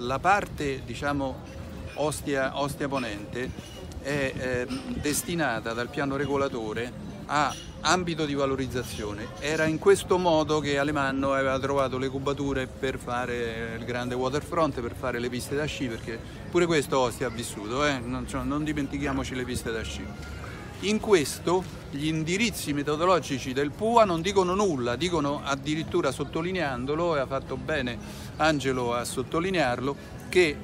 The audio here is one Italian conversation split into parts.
la parte diciamo Ostia, Ostia Ponente è eh, destinata dal piano regolatore a ambito di valorizzazione. Era in questo modo che Alemanno aveva trovato le cubature per fare il grande waterfront, per fare le piste da sci, perché pure questo Ostia ha vissuto, eh? non, cioè, non dimentichiamoci le piste da sci. In questo gli indirizzi metodologici del PUA non dicono nulla, dicono addirittura sottolineandolo, e ha fatto bene Angelo a sottolinearlo, che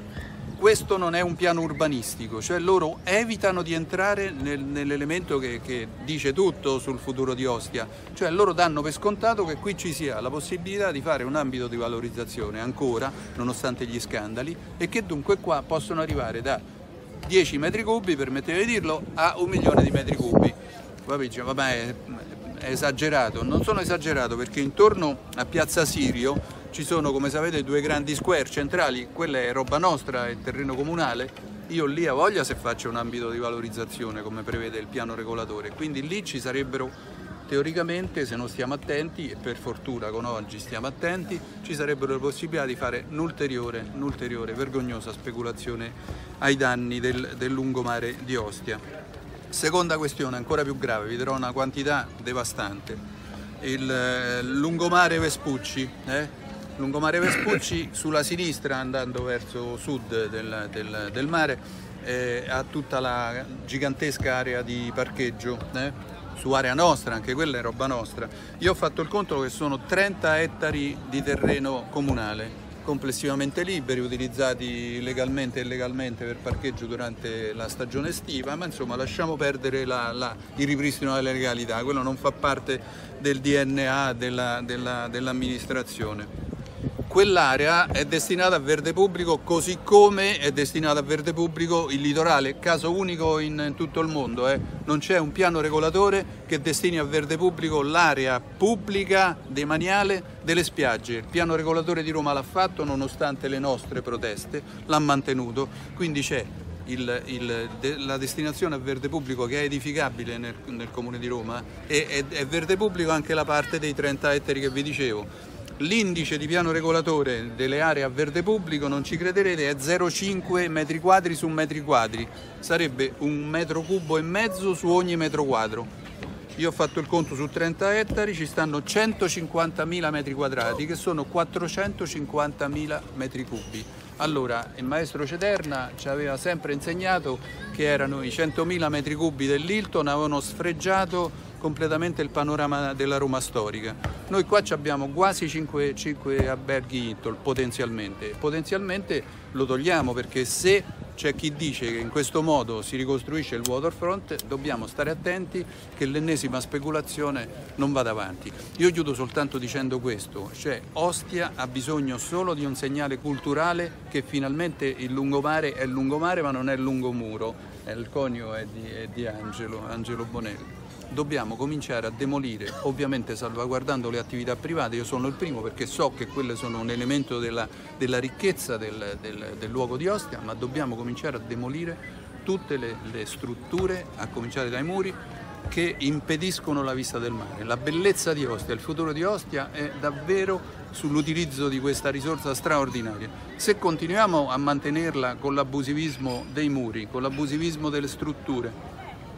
questo non è un piano urbanistico, cioè loro evitano di entrare nel, nell'elemento che, che, dice tutto sul futuro di Ostia, cioè loro danno per scontato che qui ci sia la possibilità di fare un ambito di valorizzazione ancora, nonostante gli scandali, e che dunque qua possono arrivare da 10 metri cubi, permettete di dirlo, a un milione di metri cubi. Vabbè, vabbè è esagerato, non sono esagerato perché intorno a Piazza Sirio ci sono come sapete due grandi square centrali, quella è roba nostra, è terreno comunale, io lì a voglia se faccio un ambito di valorizzazione come prevede il piano regolatore, quindi lì ci sarebbero teoricamente se non stiamo attenti e per fortuna con oggi stiamo attenti ci sarebbero le possibilità di fare un'ulteriore, un'ulteriore vergognosa speculazione ai danni del, del lungomare di Ostia. Seconda questione ancora più grave, vi darò una quantità devastante. Il eh, lungomare Vespucci, eh? lungomare Vespucci, sulla sinistra andando verso sud del, del, del mare eh, ha tutta la gigantesca area di parcheggio eh, su area nostra, anche quella è roba nostra. Io ho fatto il conto che sono 30 ettari di terreno comunale complessivamente liberi, utilizzati legalmente e illegalmente per parcheggio durante la stagione estiva, ma insomma lasciamo perdere la, la, il ripristino della legalità, quello non fa parte del DNA dell'amministrazione. Della, quell'area è destinata a verde pubblico così come è destinata a verde pubblico il litorale, caso unico in tutto il mondo, eh. non c'è un piano regolatore che destini a verde pubblico l'area pubblica demaniale delle spiagge, il piano regolatore di Roma l'ha fatto nonostante le nostre proteste, l'ha mantenuto, quindi c'è il, il, de, la destinazione a verde pubblico che è edificabile nel, nel comune di Roma e è, è verde pubblico anche la parte dei 30 ettari che vi dicevo L'indice di piano regolatore delle aree a verde pubblico, non ci crederete, è 0,5 metri quadri su metri quadri, sarebbe un metro cubo e mezzo su ogni metro quadro. Io ho fatto il conto su 30 ettari, ci stanno 150.000 metri quadrati che sono 450.000 metri cubi. Allora, il maestro Ceterna ci aveva sempre insegnato che erano i 100.000 metri cubi dell'Hilton, avevano sfregiato completamente il panorama della Roma storica. Noi qua abbiamo quasi 5, 5 alberghi Hilton potenzialmente, potenzialmente lo togliamo perché se c'è chi dice che in questo modo si ricostruisce il waterfront, dobbiamo stare attenti che l'ennesima speculazione non vada avanti. Io chiudo soltanto dicendo questo, cioè Ostia ha bisogno solo di un segnale culturale che finalmente il lungomare è lungomare ma non è lungomuro, il conio è di, è di Angelo, Angelo Bonelli dobbiamo cominciare a demolire, ovviamente salvaguardando le attività private, io sono il primo perché so che quelle sono un elemento della, della ricchezza del, del, del, luogo di Ostia, ma dobbiamo cominciare a demolire tutte le, le strutture, a cominciare dai muri, che impediscono la vista del mare. La bellezza di Ostia, il futuro di Ostia è davvero sull'utilizzo di questa risorsa straordinaria. Se continuiamo a mantenerla con l'abusivismo dei muri, con l'abusivismo delle strutture,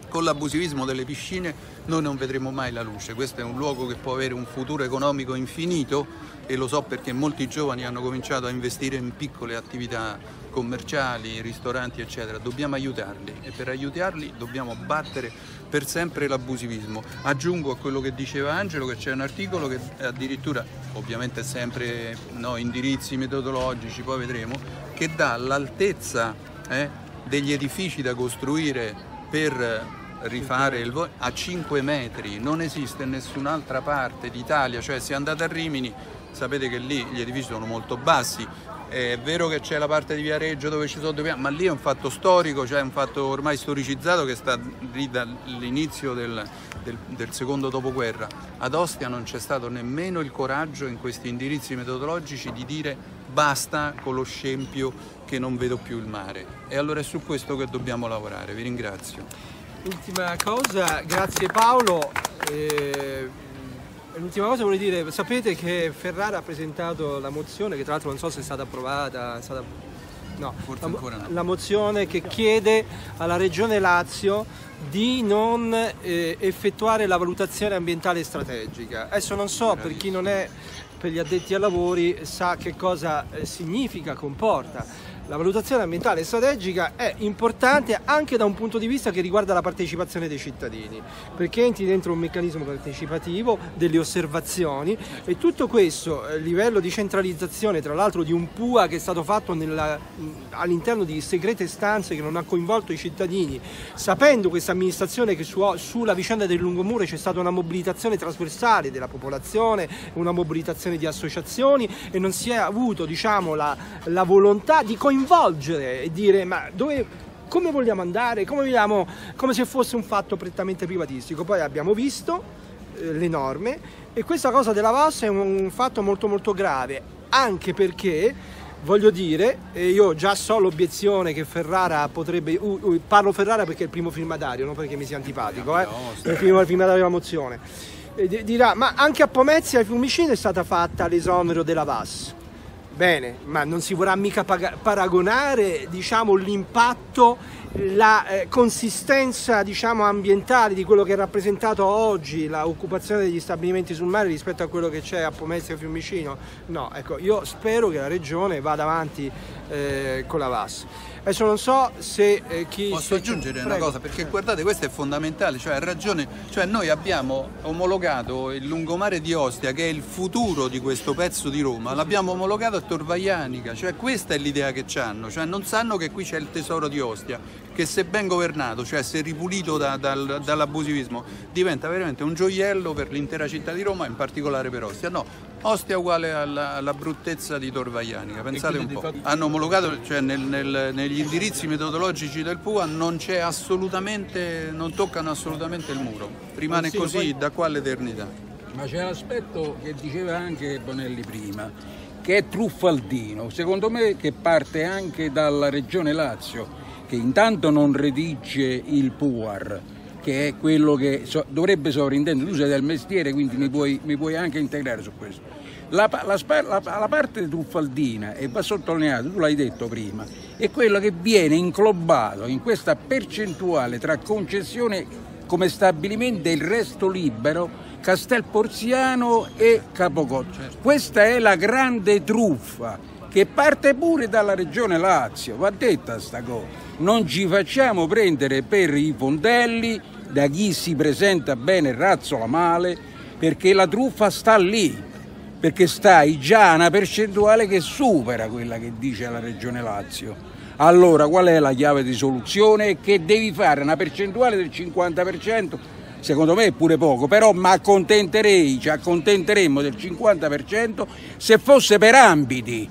con l'abusivismo delle piscine noi non vedremo mai la luce. Questo è un luogo che può avere un futuro economico infinito e lo so perché molti giovani hanno cominciato a investire in piccole attività commerciali, ristoranti eccetera. Dobbiamo aiutarli e per aiutarli dobbiamo battere per sempre l'abusivismo. Aggiungo a quello che diceva Angelo che c'è un articolo che addirittura, ovviamente sempre no, indirizzi metodologici, poi vedremo, che dà l'altezza eh, degli edifici da costruire per rifare il volo a 5 metri, non esiste in nessun'altra parte d'Italia, cioè se andate a Rimini sapete che lì gli edifici sono molto bassi, è vero che c'è la parte di Viareggio dove ci sono due piani, ma lì è un fatto storico, cioè un fatto ormai storicizzato che sta lì dall'inizio del, del, del, secondo dopoguerra. Ad Ostia non c'è stato nemmeno il coraggio in questi indirizzi metodologici di dire basta con lo scempio che non vedo più il mare. E allora è su questo che dobbiamo lavorare. Vi ringrazio. Ultima cosa, grazie Paolo. Eh, l'ultima cosa voglio dire, sapete che Ferrara ha presentato la mozione, che tra l'altro non so se è stata approvata, è stata No, Forse la, ancora no. la mozione che chiede alla Regione Lazio di non eh, effettuare la valutazione ambientale strategica. Adesso non so, per chi non è per gli addetti ai lavori, sa che cosa eh, significa, comporta. La valutazione ambientale strategica è importante anche da un punto di vista che riguarda la partecipazione dei cittadini, perché entri dentro un meccanismo partecipativo, delle osservazioni e tutto questo a livello di centralizzazione, tra l'altro di un PUA che è stato fatto all'interno di segrete stanze che non ha coinvolto i cittadini, sapendo questa amministrazione che su, sulla vicenda del lungomuro c'è stata una mobilitazione trasversale della popolazione, una mobilitazione di associazioni e non si è avuto diciamo, la, la volontà di coinvolgere coinvolgere e dire ma dove, come vogliamo andare, come, vogliamo, come se fosse un fatto prettamente privatistico. Poi abbiamo visto eh, le norme e questa cosa della VAS è un, un fatto molto molto grave, anche perché voglio dire, io già so l'obiezione che Ferrara potrebbe, uh, uh, parlo Ferrara perché è il primo firmatario, non perché mi sia antipatico, eh, è il primo firmatario della mozione, e dirà ma anche a Pomezia e Fiumicino è stata fatta l'esonero della VAS Bene, ma non si vorrà mica paragonare diciamo, l'impatto, la eh, consistenza diciamo, ambientale di quello che è rappresentato oggi l'occupazione degli stabilimenti sul mare rispetto a quello che c'è a Pomezia e Fiumicino? No, ecco, io spero che la Regione vada avanti eh, con la VAS. Adesso non so se eh, chi... Posso aggiungere Prego. una cosa, perché guardate questo è fondamentale, cioè ha ragione, cioè noi abbiamo omologato il lungomare di Ostia che è il futuro di questo pezzo di Roma, l'abbiamo omologato a Torvaianica, cioè questa è l'idea che hanno, cioè non sanno che qui c'è il tesoro di Ostia, che se ben governato, cioè se ripulito da, dal, dall'abusivismo, diventa veramente un gioiello per l'intera città di Roma, in particolare per Ostia. No, Ostia è uguale alla, alla bruttezza di Torvaianica, pensate un po'. Hanno omologato, cioè nel, nel, negli indirizzi metodologici del PUA non c'è assolutamente, non toccano assolutamente il muro, rimane così poi... da qua all'eternità. Ma c'è l'aspetto che diceva anche Bonelli prima, che è truffaldino, secondo me che parte anche dalla regione Lazio, che intanto non redige il PUAR, che è quello che so, dovrebbe sovrintendere, tu sei del mestiere quindi mi puoi, mi puoi anche integrare su questo. La, la, la, la, parte truffaldina, e va sottolineato, tu l'hai detto prima, è quella che viene inglobato in questa percentuale tra concessione come stabilimento e il resto libero Castel Porziano e Capocotto. Certo. Questa è la grande truffa che parte pure dalla regione Lazio, va detta sta cosa. Non ci facciamo prendere per i fondelli da chi si presenta bene e razzola male, perché la truffa sta lì, perché stai già a una percentuale che supera quella che dice la regione Lazio. Allora qual è la chiave di soluzione? Che devi fare una percentuale del 50%, secondo me è pure poco, però mi accontenterei, ci accontenteremmo del 50% se fosse per ambiti.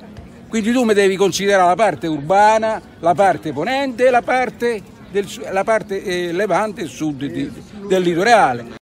Quindi tu mi devi considerare la parte urbana, la parte ponente e la parte, del, la parte eh, levante e sud di, del litorale.